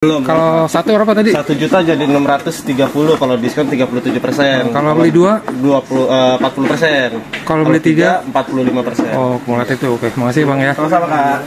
Belum. Kalau satu berapa tadi? Satu juta jadi 630 kalau diskon 37 persen. Kalau beli dua? 20 eh, 40 persen. Kalau beli tiga? 45 persen. Oh, kumulatif itu. Oke, makasih Bang ya. Sama-sama kak.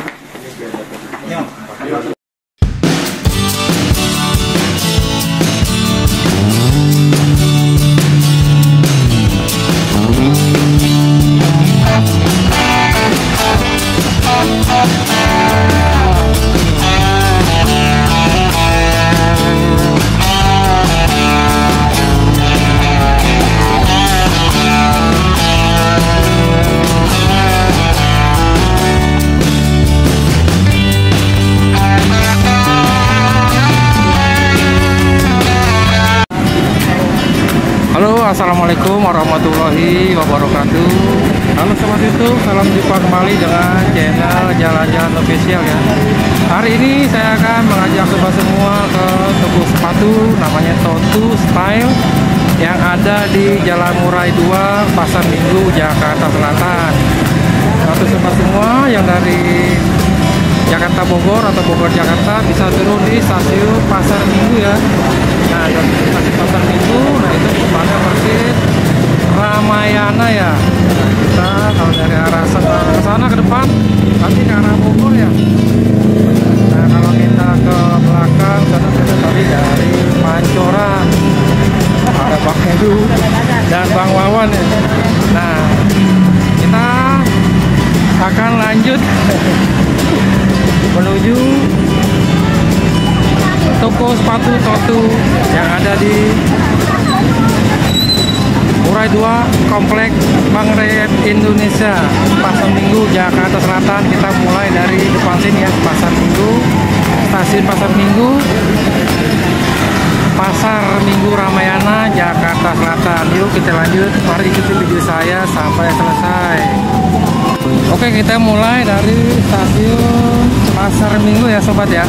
Assalamualaikum warahmatullahi wabarakatuh. Halo sobat YouTube, salam jumpa kembali dengan channel Jalan-Jalan Official ya. Hari ini saya akan mengajak sobat semua ke toko sepatu namanya Totu Style yang ada di Jalan Murai 2, Pasar Minggu, Jakarta Selatan. Untuk sobat semua yang dari Jakarta Bogor atau Bogor Jakarta bisa turun di stasiun Pasar Minggu ya. Nah, dari stasiun Pasar Minggu, depannya persis Ramayana ya. Nah, kita kalau dari arah sana ke sana ke depan, nanti ke arah Bogor ya. Nah, kalau kita ke belakang sana kita tadi dari Pancoran. Ada Bang Edu dan Bang Wawan ya. Nah, kita akan lanjut menuju toko sepatu Totu yang ada di Murai 2 Komplek Bang Reyet Indonesia. Pasar Minggu Jakarta Selatan kita mulai dari depan sini ya Pasar Minggu. Stasiun Pasar Minggu. Pasar Minggu Ramayana Jakarta Selatan. Yuk kita lanjut. Mari ikuti video saya sampai selesai. Oke kita mulai dari stasiun Pasar Minggu ya sobat ya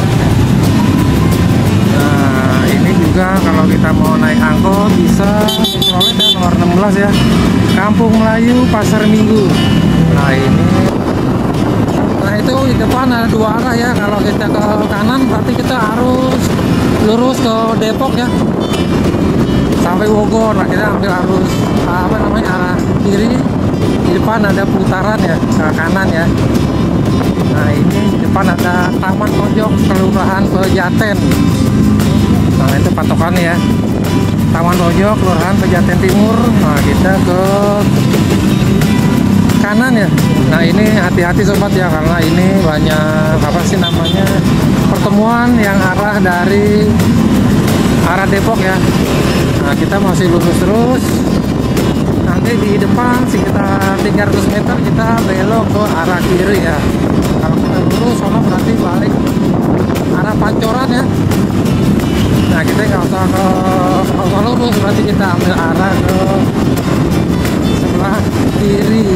juga kalau kita mau naik angkot bisa Soalnya ada nomor 16 ya. Kampung Melayu Pasar Minggu. Nah ini. Nah itu di depan ada dua arah ya. Kalau kita ke kanan berarti kita harus lurus ke Depok ya. Sampai Bogor. Nah kita ambil arus apa namanya arah kiri. Di depan ada putaran ya ke kanan ya. Nah ini di depan ada Taman Pojok Kelurahan Pejaten nah itu patokannya ya. Taman Pojok Kelurahan Pejaten Timur. Nah kita ke kanan ya. Nah ini hati-hati sobat ya karena ini banyak apa sih namanya pertemuan yang arah dari arah Depok ya. Nah kita masih lurus terus. Nanti di depan sekitar 300 meter kita belok ke arah kiri ya. Kalau kita lurus sono berarti balik arah pancoran ya nah kita nggak usah ke nggak lurus berarti kita ambil arah ke sebelah kiri.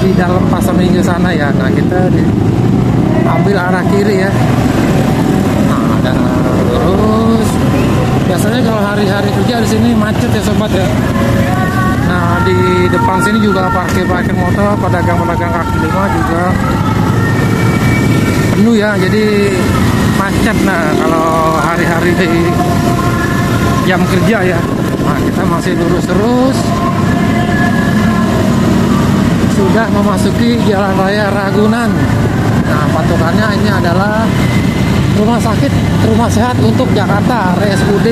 Di dalam pasar minggu sana ya. Nah kita di, ambil arah kiri ya nah dan terus biasanya kalau hari-hari kerja di sini macet ya sobat ya. Nah di depan sini juga parkir-parkir motor pedagang-pedagang kaki lima juga penuh ya. Jadi macet nah kalau hari-hari di jam kerja ya. Nah kita masih lurus terus. Sudah memasuki jalan raya Ragunan. Nah patokannya ini adalah rumah sakit rumah sehat untuk Jakarta RSUD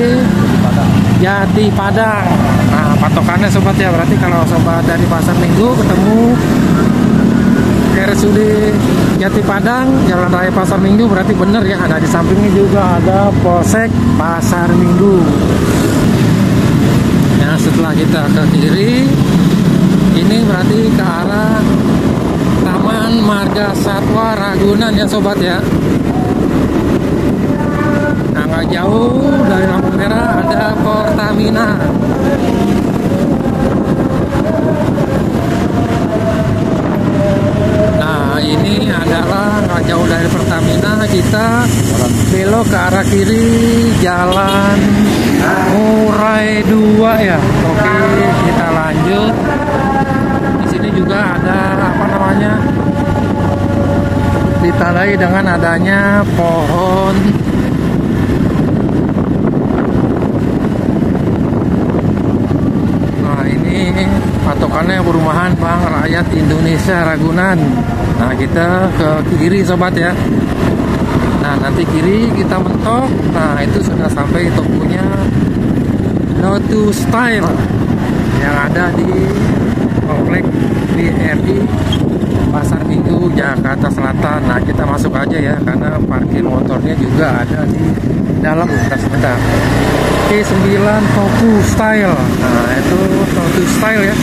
Jati Padang. Nah patokannya sobat ya berarti kalau sobat dari pasar minggu ketemu RSUD Jati Padang Jalan Raya Pasar Minggu berarti bener ya ada di sampingnya juga ada Polsek Pasar Minggu. Nah setelah kita ke kiri ini berarti ke arah Taman Marga Satwa Ragunan ya sobat ya nah nggak jauh dari lampu merah ada Pertamina. Nah ini adalah nggak jauh dari Pertamina. Kita belok ke arah kiri jalan Murai 2 ya. Oke kita lanjut. Di sini juga ada apa namanya ditandai dengan adanya pohon Nah ini patokannya perumahan Bank Rakyat Indonesia Ragunan. Nah kita ke kiri sobat ya. Nah nanti kiri kita mentok. Nah itu sudah sampai tokonya Lotus Style yang ada di komplek BRI Pasar Minggu Jakarta Selatan. Nah kita masuk aja ya karena parkir motornya juga ada di dalam. Bentar sebentar. Oke 9 Toku Style. Nah itu Toku Style ya.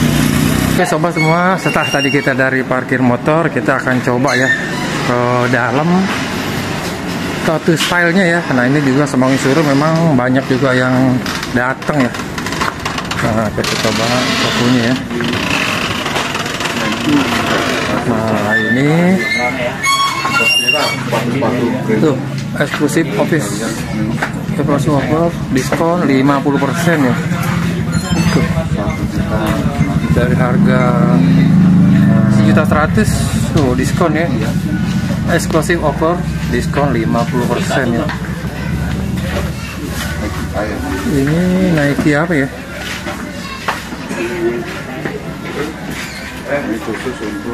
Oke sobat semua, setelah tadi kita dari parkir motor, kita akan coba ya ke dalam Toku Style-nya ya. Nah ini juga Semanggi Suru memang banyak juga yang datang ya. Nah kita coba tokonya ya. Nah ini tuh eksklusif office eksklusif offer diskon 50% ya tuh. Dari harga sejuta seratus tuh diskon ya. Eksklusif offer diskon 50% ya. Ini Nike apa ya?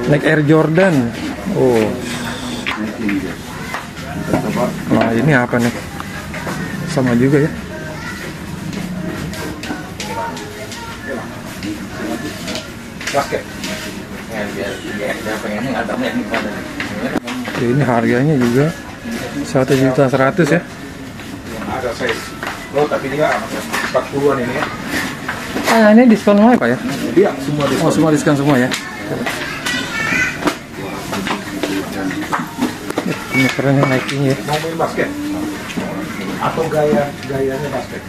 Nike Air Jordan. Oh. Nah ini apa nih? Sama juga ya. Oke, ini harganya juga satu juta seratus ya. ada size lo tapi dia 40-an ini ya Ah ini diskon semua ya pak ya? dia semua di Oh semua diskon semua ya. Ini keren ya Nike-nya ya. mau main basket atau gaya gayanya basket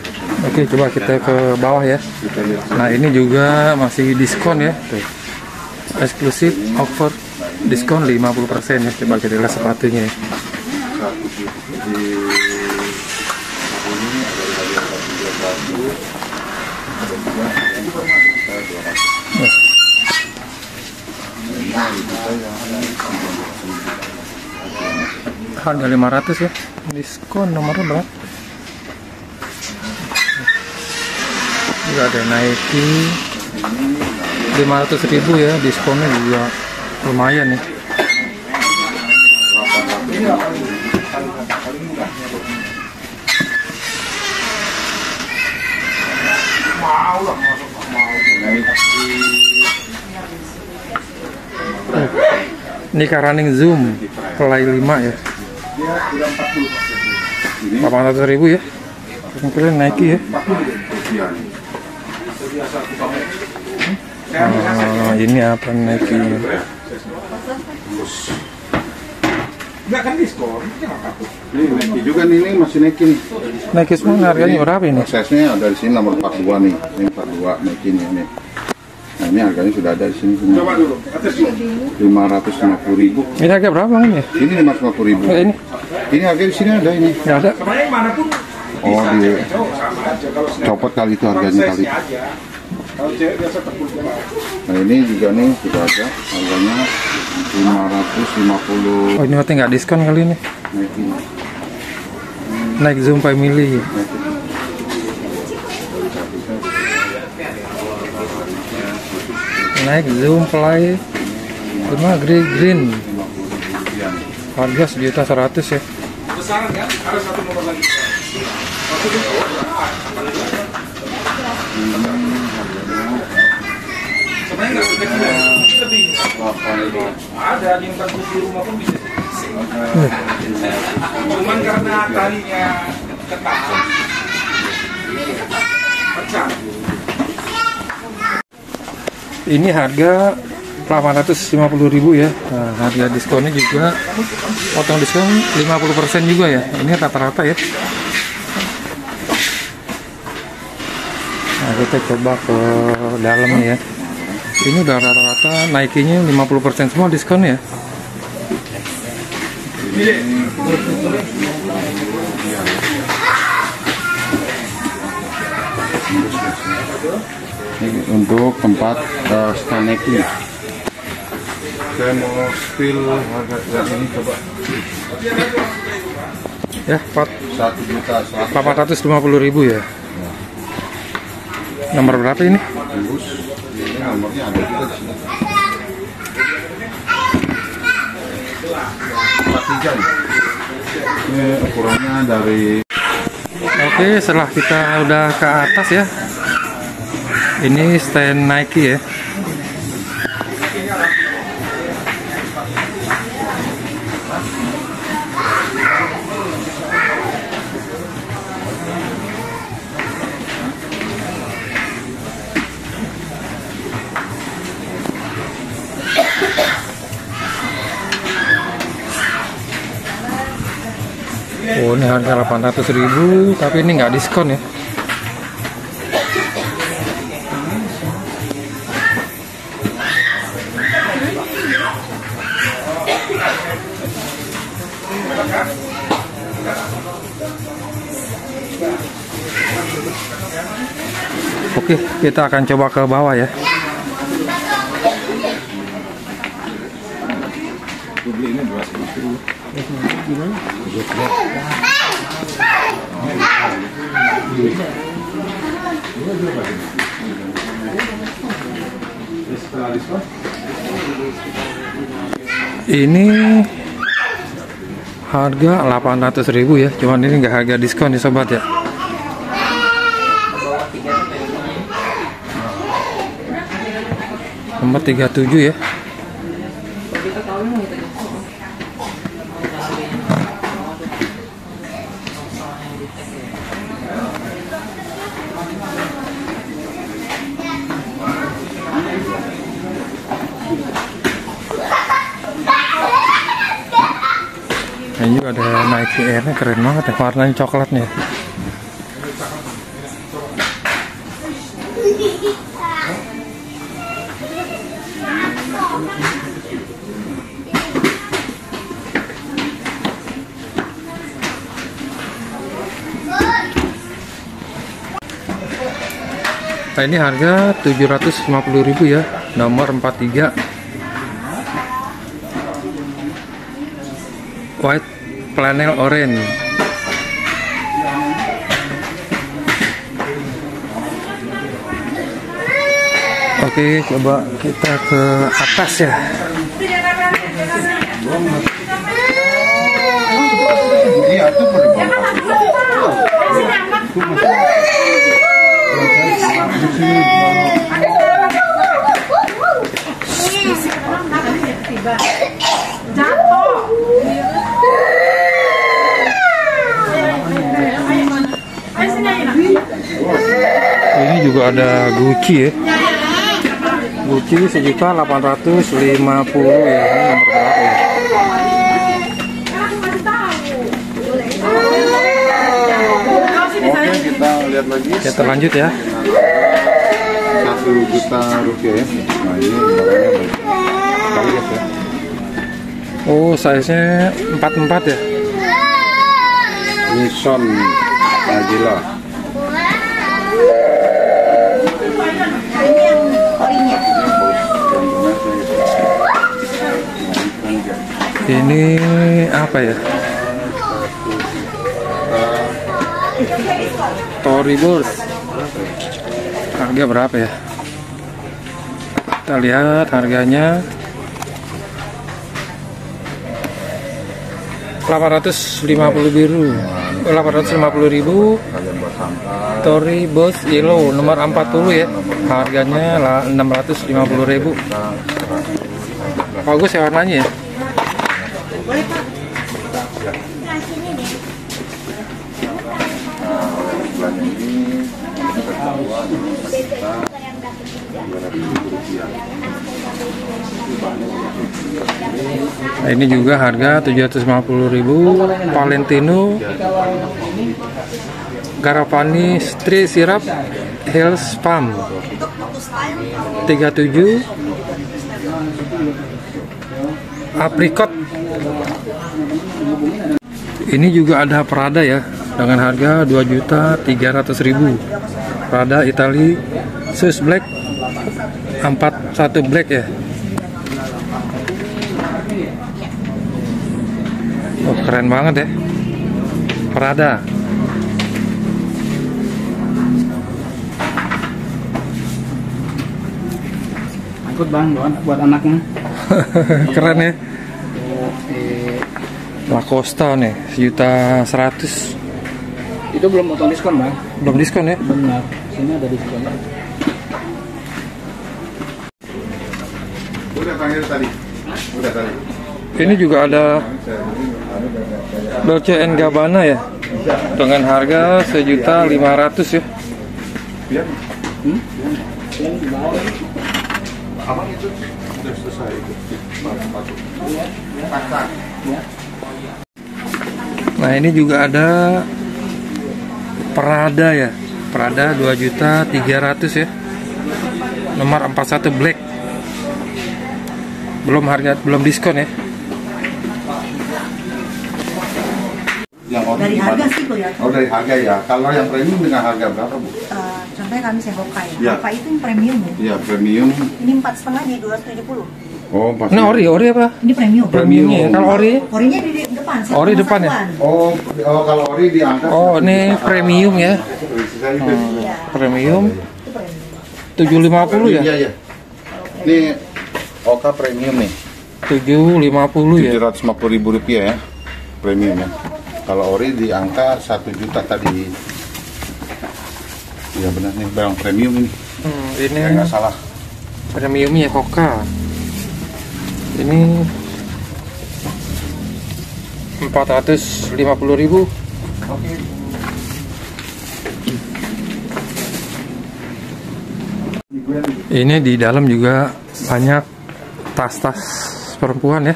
Oke coba kita ke bawah ya. Nah ini juga masih diskon ya. Tuh. Eksklusif offer diskon 50% ya. Coba kita lihat sepatunya ya. Harga 500 ya. Diskon nomornya berapa? Juga ada Nike. 500 ribu ya diskonnya juga lumayan ya. Ini running zoom Play 5 ya. 800 ribu ya. Keren Nike ya Oh, ini apa Nike enggak kan diskon Ini Nike juga nih, ini masih Nike nih. Nike semua harganya berapa ini Aksesnya ada di sini nomor 42 nih. Ini 42 Nike nih ini. Nah ini harganya sudah ada di sini coba semua. dulu atas dulu 550 ribu. ini harga berapa ini ya Ini 550 ribu. Oh, ini Ini harga di sini ada ini. nggak ada sebenarnya mana pun Oh di copot kali itu harganya kali. Size-nya aja kalau cewek biasa 40 doang Nah ini juga nih sudah ada harganya 550 oh ini berarti nggak diskon kali ini. Nike Zoom Family Nike Zoom Play. Cuma green green. Harga sejuta seratus ya. Besaran kan ada satu nomor lagi ada di empat di rumah pun bisa cuman karena talinya ketat pecah ini harga 850.000 ya. Nah, harga diskonnya juga potong diskon 50% juga ya. Ini rata-rata ya. Nah kita coba ke dalamnya ya ini udah rata-rata naikinya 50% semua diskon ya Ini untuk tempat uh, staneki. Saya mau spill harga yang ini coba Ya, Pak. satu juta seratus 850 ribu ya. Nomor berapa ini? tembus. Nomornya ada di tiga nih. Ini ukurannya dari Oke, setelah kita udah ke atas ya. Ini stand Nike ya. Oh ini harga 800.000 tapi ini nggak diskon ya. Oke kita akan coba ke bawah ya. Ini harga 800.000 ya, cuman ini nggak harga diskon ya sobat ya. Nomor 37 ya. Ini juga Air nya keren banget ya warnanya coklatnya. Nah, ini harga 750.000 ya, nomor 43. White flannel orange. Oke, coba kita ke atas ya. Iya, itu boleh bawa. Ini juga ada Gucci ya. Gucci sejuta 850 ya. Nomor berapa ya? Oke, kita lihat lagi. Kita lanjut ya. Satu juta rupiah ya. Nah, ini barangnya baik. Sekali guys ya. Oh, size-nya 44 ya. Ini Son Agila. Ini apa ya? Tory Burst. Harga berapa ya? Kita lihat harganya 850 biru. 850 ribu. Tory Boss Yellow nomor 40 ya. Harganya lah 650 ribu. Bagus ya warnanya ya. Bulan ini. Nah, ini juga harga 750.000 Valentino Garapani Street Syrup Hills Farm 37 Apricot Ini juga ada Prada ya dengan harga 2.300.000. Prada Itali Swiss Black 41 Black ya. Oh, keren banget ya. Prada. Angkut bang, buat, buat anaknya. keren ya. Eh, Lacoste nih, sejuta seratus. itu belum auto diskon bang. Belum diskon ya? Benar. Sini ada diskon. Udah panggil tadi. Udah tadi. Ini juga ada Dolce Gabbana ya dengan harga sejuta lima ratus ya. Biar Hmm? Abang itu sudah selesai itu. Nah ini juga ada Prada ya, Prada dua juta tiga ratus ya, nomor 41 black. Belum harga, belum diskon ya. Yang ori Dari harga sih kelihatan. Oh dari harga ya. Kalau yang premium dengan harga berapa bu? Eh, contohnya kami saya Hokai. Ya. Apa itu yang premium ya? Iya premium. Ini empat setengah di 270. Oh pasti. Ini ori, ori apa? Ini premium. Premiumnya ya. Kalau ori? Orinya di di depan. satu Ori depan ya? Oh, oh kalau ori diangkat. Oh ini premium ya, juga. Iya, premium itu premium. 750 ya, Iya iya. Ini Oka premium nih. 750 ya. 750 ribu rupiah ya premium ya kalau ori di angka 1 juta tadi iya benar nih barang premium ini Hmm, ya ini nggak salah premiumnya Hoka. Ini 450.000 ribu. Ini di dalam juga banyak tas-tas perempuan ya.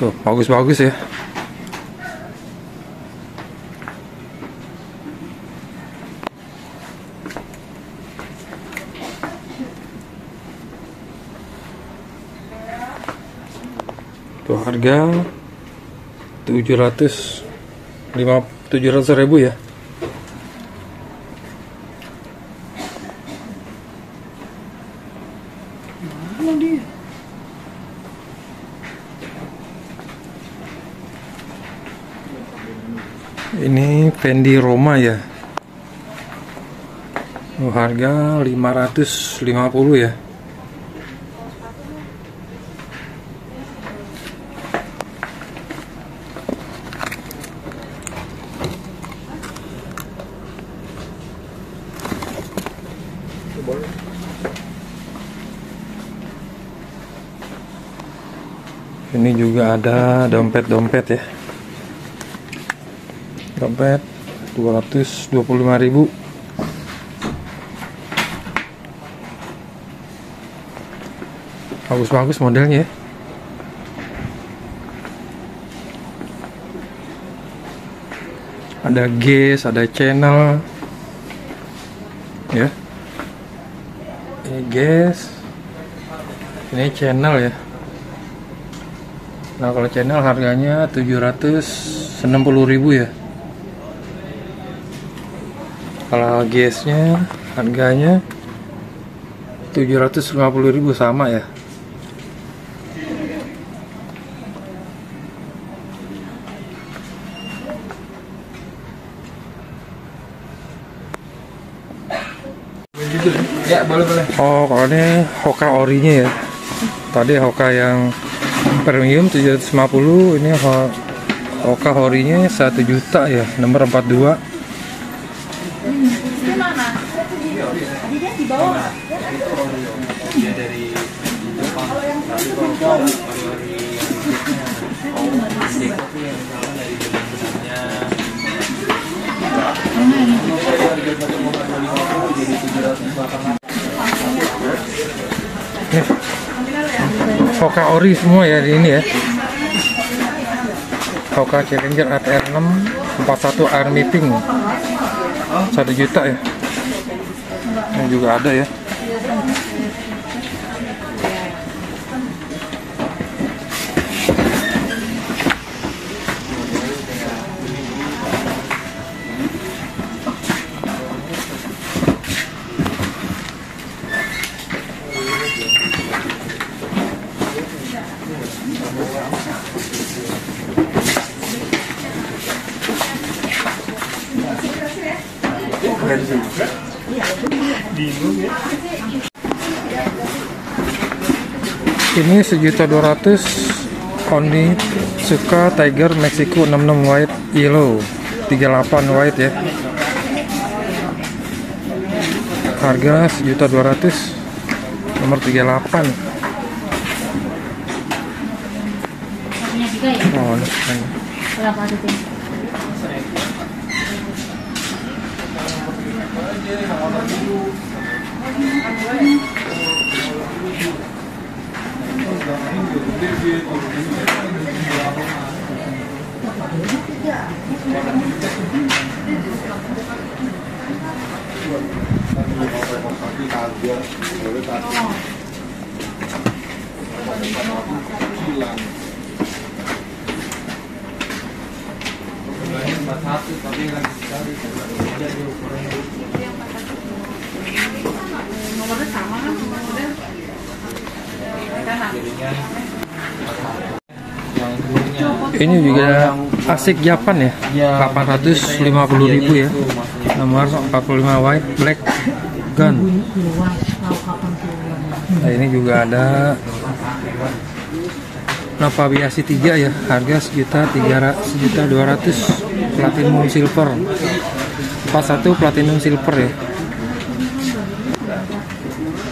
Tuh, bagus-bagus ya. Tuh harga 700 lima 700 ribu ya. Ini Fendi Roma ya. Oh, harga 550 ya. Ini juga ada dompet-dompet ya. Dompet 225.000. Bagus-bagus modelnya ya. Ada gas, ada channel. Ya. Ini gas. Ini channel ya. Nah kalau channel harganya 760.000 ya. Kalau gasnya harganya 750.000 sama ya. Ya boleh boleh. Oh kalau ini Hoka orinya ya. Tadi Hoka yang premium 750 Ini Ho- Hoka orinya 1 juta ya Nomor 42 Tadi dia di bawah. Hoka ori semua ya di ini ya. Hoka Challenger ATR 6 41 Army Pink 1 juta ya. Ini juga ada ya. Ini sejuta dua ratus suka Tiger Mexico 66 white yellow 38 white ya. Harga sejuta dua ratus nomor 38 Punya juga ya? oh keren. Berapa tuh? Tim? Ini juga asik Japan ya. 850.000 ya. Nomor 45 white black gun. Nah ini juga ada Nova Biasi 3 ya. Harga sejuta tiga sejuta dua ratus platinum silver. 41 platinum silver ya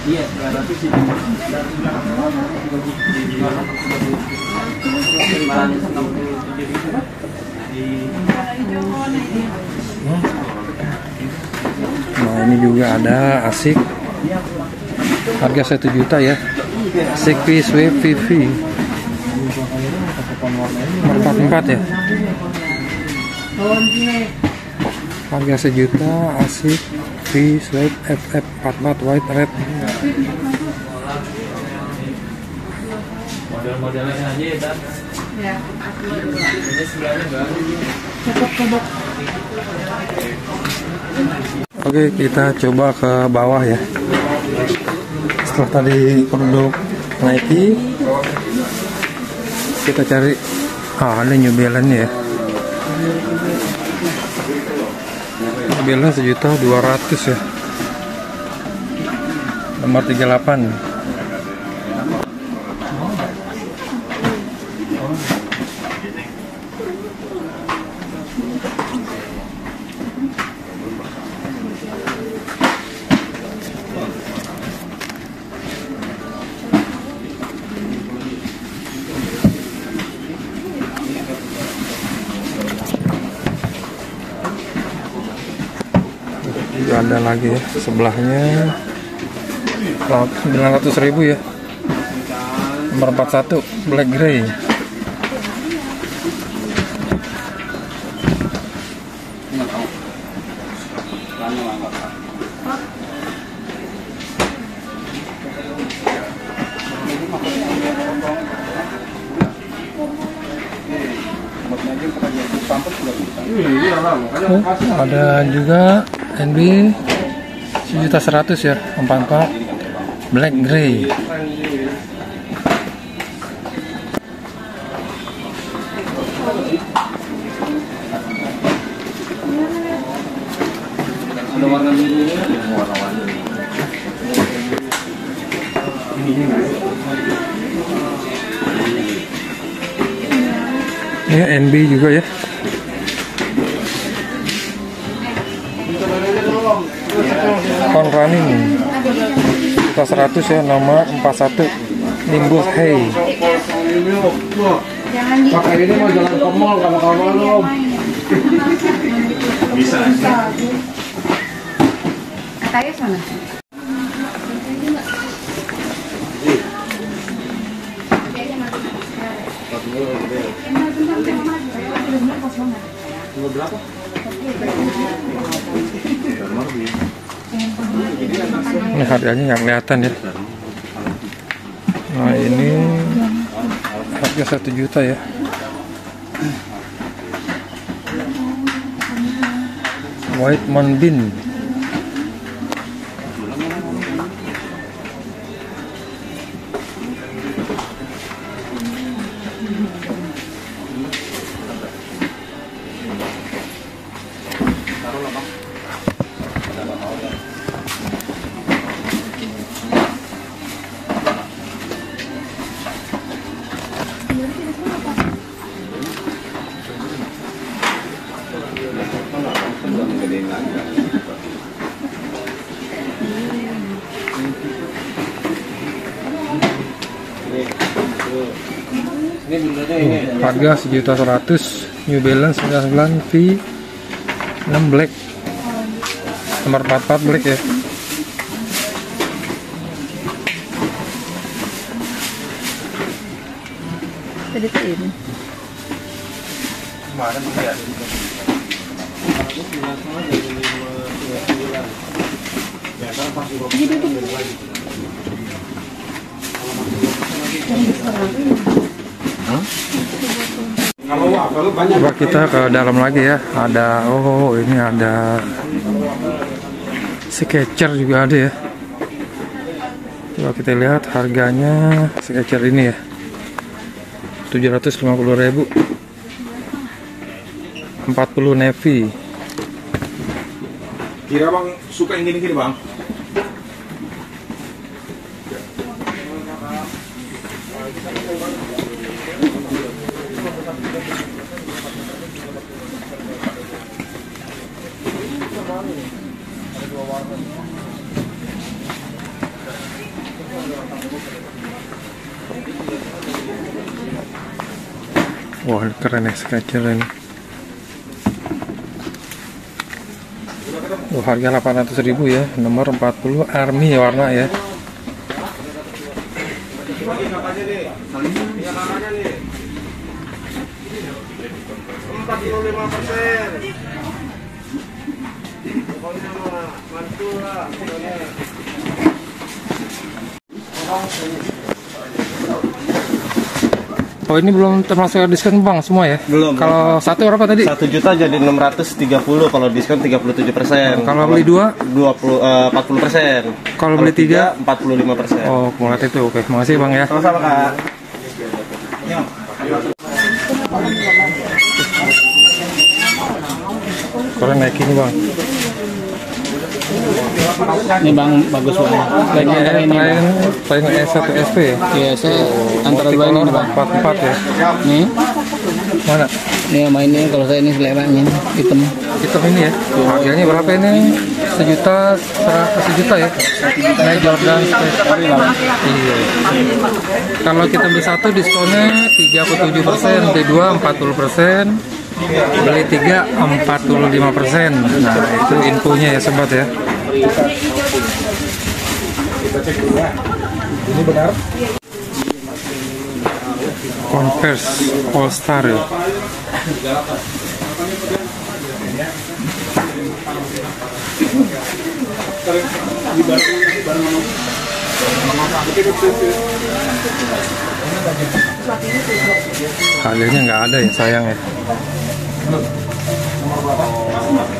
Nah ini juga ada asik. Harga satu juta ya. Asik Swift VV nomor 44 ya. Harga sejuta asik V Swift FF 44 white red. Model-modelnya aja ya. Ini sebelahnya baru. Oke kita coba ke bawah ya. Setelah tadi produk Nike kita cari ah ada New Balance ya Balance sejuta dua ratus ya. Nomor 38 lagi ya sebelahnya. 900 ribu ya. Nomor 41 black gray Oh, ada juga NB sejuta seratus ya empat empat black gray Ada ini NB juga ya 100 ya nomor 41 Nimbus Hey. Pakai ini mau jalan ke mall kawan-kawan om. Katanya sana. Ini harganya nggak kelihatan ya. Nah ini harga satu juta ya. White Moonbeam harga sejuta seratus New Balance 99 V 6 black. Nomor 44 black ya. Tadi tuh ini. Coba kita ke dalam lagi ya. Ada oh ini ada sketcher juga ada ya. Coba kita lihat harganya sketcher ini ya. 750.000 40 navy. Kira bang suka yang gini-gini bang? Ya sketcher ini Oh, harga 800.000 ya nomor 40 army warna ya Oh ini belum termasuk diskon bang semua ya? Belum, Kalau satu berapa tadi? 1 juta jadi 630 kalau diskon 37 persen. Kalau beli dua? 20 eh, 40 persen. Kalau beli tiga? 45 persen. Oh kumulatif itu oke. Makasih bang ya. Sama-sama kak. Keren naik ini bang. Ini bang bagus banget. Lagi antara ini paling S1 SP ya? Iya saya antara dua ini bang. 44 ya. Nih, Mana? nih yang mainnya kalau saya ini seleranya hitam. Hitam ini ya. Harganya berapa ini? Sejuta, seratus sejuta ya. Naik Jordan Space. Iya. Kalau kita beli satu diskonnya 37 persen, beli dua 40 persen, beli tiga 45 persen. Nah itu infonya ya sobat ya. Converse All Star ya. Harganya nggak ada ya sayang ya. Nomor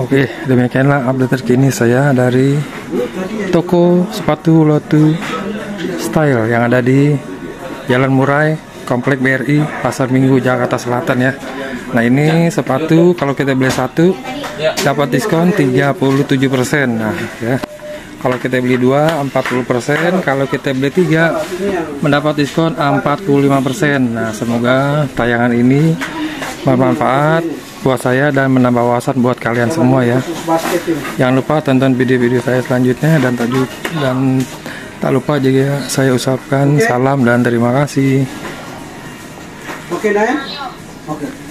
Oke, demikianlah update terkini saya dari toko sepatu Lotu Style yang ada di Jalan Murai, Komplek BRI, Pasar Minggu, Jakarta Selatan ya. Nah ini sepatu kalau kita beli satu dapat diskon 37%. Nah ya. Kalau kita beli dua 40%, kalau kita beli tiga mendapat diskon 45%. Nah semoga tayangan ini bermanfaat buat saya dan menambah wawasan buat kalian semua ya. Jangan lupa tonton video-video saya selanjutnya dan tak dan tak lupa juga saya ucapkan salam dan terima kasih. Oke, Naya? Oke.